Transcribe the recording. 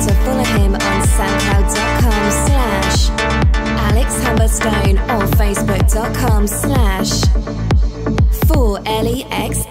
To follow him on soundcloud.com slash Alex Humberstone or facebook.com slash 4LEXH.